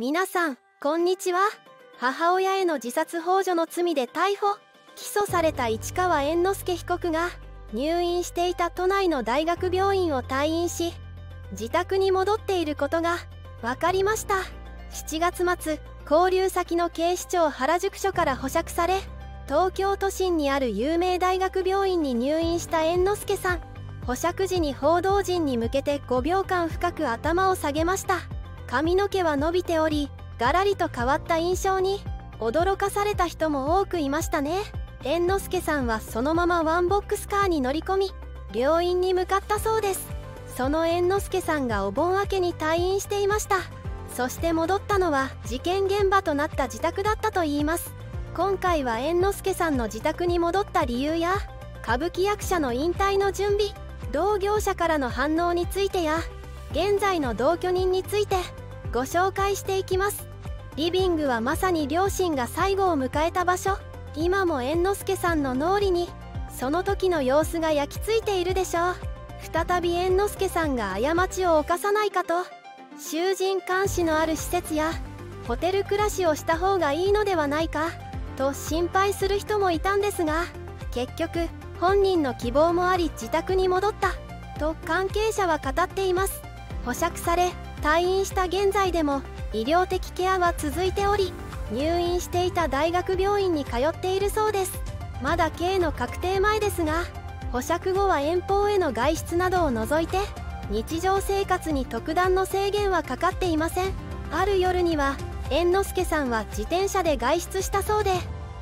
皆さんこんにちは。母親への自殺幇助の罪で逮捕。起訴された市川猿之助被告が入院していた都内の大学病院を退院し自宅に戻っていることが分かりました。7月末交流先の警視庁原宿署から保釈され東京都心にある有名大学病院に入院した猿之助さん。保釈時に報道陣に向けて5秒間深く頭を下げました。髪の毛は伸びておりガラリと変わった印象に驚かされた人も多くいましたね。猿之助さんはそのままワンボックスカーに乗り込み病院に向かったそうです。その猿之助さんがお盆明けに退院していました。そして戻ったのは事件現場となった自宅だったといいます。今回は猿之助さんの自宅に戻った理由や歌舞伎役者の引退の準備同業者からの反応についてや現在の同居人についてご紹介していきます。リビングはまさに両親が最後を迎えた場所。今も猿之助さんの脳裏にその時の様子が焼き付いているでしょう。再び猿之助さんが過ちを犯さないかと囚人監視のある施設やホテル暮らしをした方がいいのではないかと心配する人もいたんですが結局本人の希望もあり自宅に戻ったと関係者は語っています。保釈され退院した現在でも医療的ケアは続いており入院していた大学病院に通っているそうです。まだ刑の確定前ですが保釈後は遠方への外出などを除いて日常生活に特段の制限はかかっていません。ある夜には猿之助さんは自転車で外出したそうで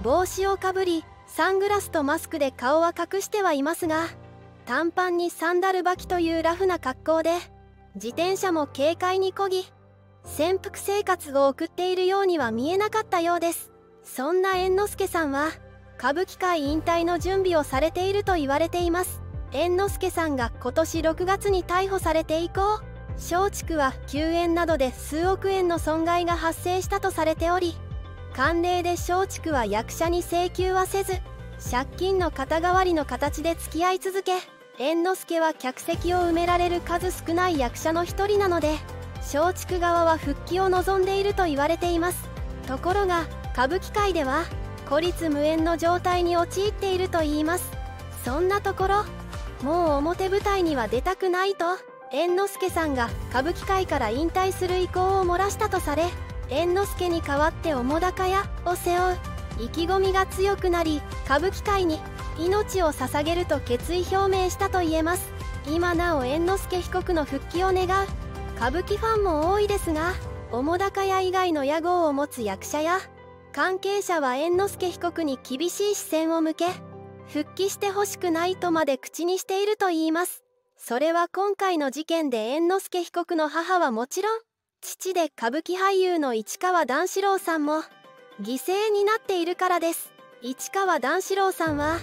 帽子をかぶりサングラスとマスクで顔は隠してはいますが短パンにサンダル履きというラフな格好で自転車も軽快にこぎ潜伏生活を送っているようには見えなかったようです。そんな猿之助さんは歌舞伎界引退の準備をされていると言われています。猿之助さんが今年6月に逮捕されて以降松竹は救援などで数億円の損害が発生したとされており慣例で松竹は役者に請求はせず借金の肩代わりの形で付き合い続け猿之助は客席を埋められる数少ない役者の一人なので松竹側は復帰を望んでいると言われています。ところが歌舞伎界では孤立無縁の状態に陥っているといいます。そんなところもう表舞台には出たくないと猿之助さんが歌舞伎界から引退する意向を漏らしたとされ猿之助に代わって澤瀉屋を背負う。意気込みが強くなり歌舞伎界に命を捧げると決意表明したと言えます。今なお猿之助被告の復帰を願う。歌舞伎ファンも多いですが澤瀉屋以外の屋号を持つ役者や関係者は猿之助被告に厳しい視線を向け復帰してほしくないとまで口にしているといいます。それは今回の事件で猿之助被告の母はもちろん父で歌舞伎俳優の市川段四郎さんも犠牲になっているからです。市川段四郎さんは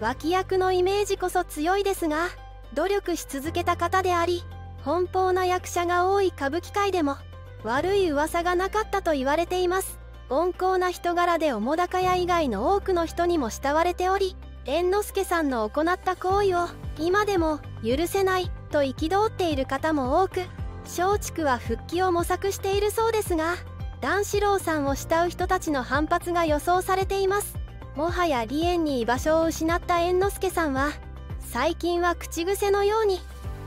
脇役のイメージこそ強いですが努力し続けた方であり奔放な役者が多い歌舞伎界でも悪い噂がなかったと言われています。温厚な人柄で澤瀉屋以外の多くの人にも慕われており猿之助さんの行った行為を今でも許せないと憤っている方も多く松竹は復帰を模索しているそうですが段四郎さんを慕う人たちの反発が予想されています。もはや梨園に居場所を失った猿之助さんは最近は口癖のように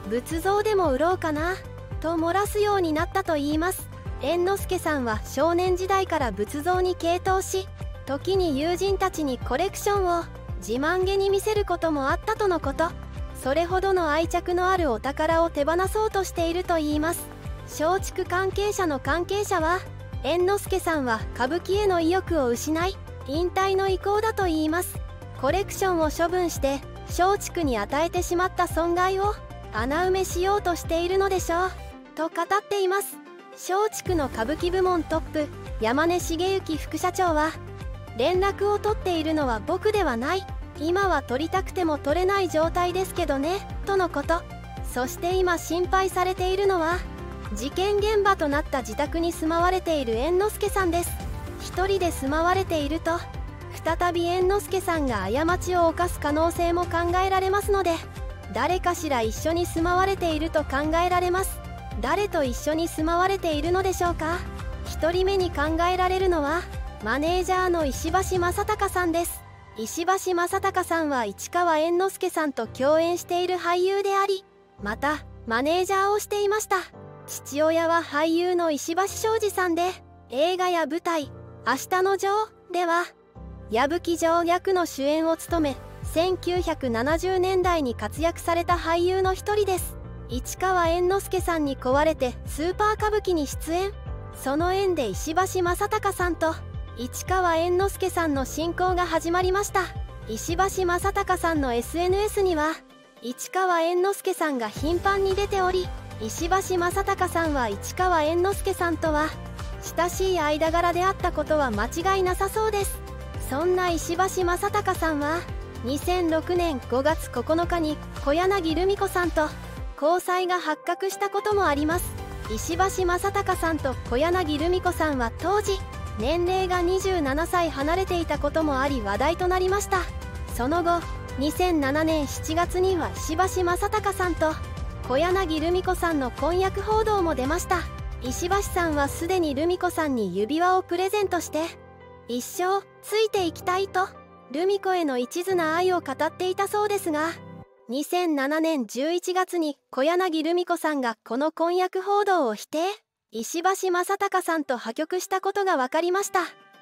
仏像でも売ろうかなと漏らすようになったといいます。猿之助さんは少年時代から仏像に傾倒し時に友人たちにコレクションを自慢げに見せることもあったとのこと。それほどの愛着のあるお宝を手放そうとしているといいます。松竹関係者の関係者は猿之助さんは歌舞伎への意欲を失い引退の意向だといいます。コレクションを処分して松竹に与えてしまった損害を穴埋めしようとしているのでしょう。と語っています。松竹の歌舞伎部門トップ山根茂之副社長は連絡を取っているのは僕ではない。今は取りたくても取れない状態ですけどね。とのこと。そして今心配されているのは事件現場となった自宅に住まわれている猿之助さんです。一人で住まわれていると再び猿之助さんが過ちを犯す可能性も考えられますので誰かしら一緒に住まわれていると考えられます。誰と一緒に住まわれているのでしょうか。1人目に考えられるのはマネージャーの石橋正隆さんです。石橋正隆さんは市川猿之助さんと共演している俳優でありまたマネージャーをしていました。父親は俳優の石橋庄司さんで映画や舞台「明日の女王」では矢吹城役の主演を務め1970年代に活躍された俳優の一人です。市川猿之助さんに壊れてスーパー歌舞伎に出演。その縁で石橋正隆さんと市川猿之助さんの親交が始まりました。石橋正隆さんの SNS には市川猿之助さんが頻繁に出ており石橋正隆さんは市川猿之助さんとは親しい間柄であったことは間違いなさそうです。そんな石橋正隆さんは2006年5月9日に小柳ルミ子さんと交際が発覚したこともあります。石橋正隆さんと小柳ルミ子さんは当時年齢が27歳離れていたこともあり話題となりました。その後2007年7月には石橋正隆さんと小柳ルミ子さんの婚約報道も出ました。石橋さんはすでにルミ子さんに指輪をプレゼントして。一生ついていきたいとルミ子への一途な愛を語っていたそうですが。2007年11月に小柳ルミ子さんがこの婚約報道を否定。石橋正隆さんと破局したことが分かりました。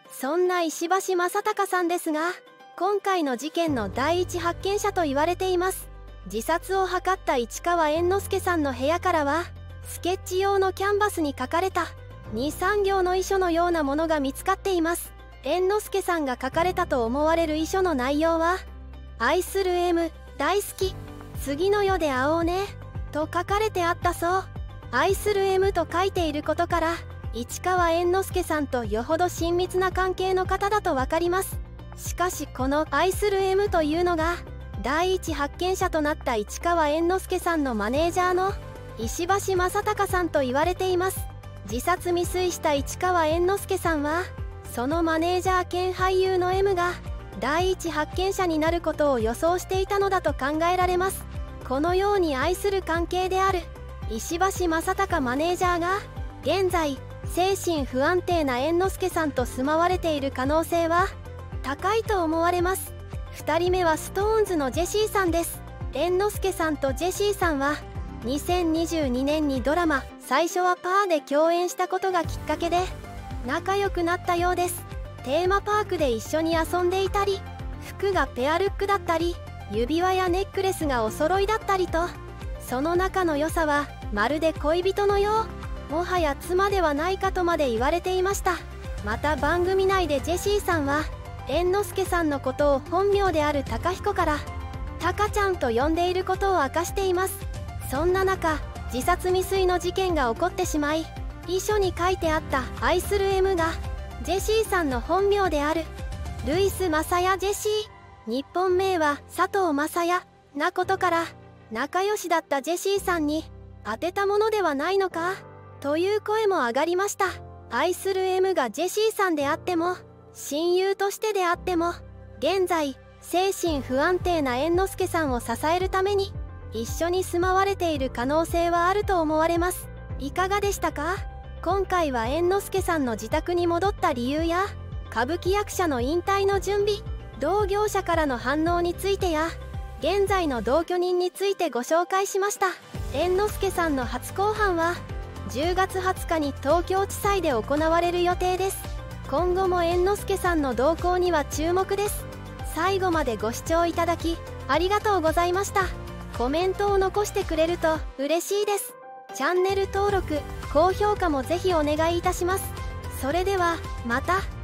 そんな石橋正隆さんですが今回の事件の第一発見者と言われています。自殺を図った市川猿之助さんの部屋からはスケッチ用のキャンバスに書かれた。23行の遺書のようなものが見つかっています。猿之助さんが書かれたと思われる遺書の内容は「愛する M 大好き。次の世で会おうね」と書かれてあったそう。愛する M と書いていることから市川猿之助さんとよほど親密な関係の方だと分かります。しかしこの愛する M というのが第一発見者となった市川猿之助さんのマネージャーの石橋正隆さんと言われています。自殺未遂した市川猿之助さんはそのマネージャー兼俳優の M が第一発見者になることを予想していたのだと考えられます。このように愛する関係である石橋正隆マネージャーが現在精神不安定な猿之助さんと住まわれている可能性は高いと思われます。2人目は SixTONES のジェシーさんです。猿之助さんとジェシーさんは2022年にドラマ「最初はパー」で共演したことがきっかけで仲良くなったようです。テーマパークで一緒に遊んでいたり服がペアルックだったり指輪やネックレスがお揃いだったりとその仲の良さはまるで恋人のようもはや妻ではないかとまで言われていました。また番組内でジェシーさんは猿之助さんのことを本名である貴彦からタカちゃんと呼んでいることを明かしています。そんな中自殺未遂の事件が起こってしまい遺書に書いてあった「愛する M」がジェシーさんの本名であるルイス・マサヤ・ジェシー。日本名は佐藤マヤなことから仲良しだったジェシーさんに当てたものではないのかという声も上がりました。愛する M がジェシーさんであっても親友としてであっても現在精神不安定な猿之助さんを支えるために一緒に住まわれている可能性はあると思われます。いかがでしたか？今回は猿之助さんの自宅に戻った理由や歌舞伎役者の引退の準備同業者からの反応についてや現在の同居人についてご紹介しました。猿之助さんの初公判は10月20日に東京地裁で行われる予定です。今後も猿之助さんの動向には注目です。最後までご視聴いただきありがとうございました。コメントを残してくれると嬉しいです。チャンネル登録高評価もぜひお願いいたします。それではまた。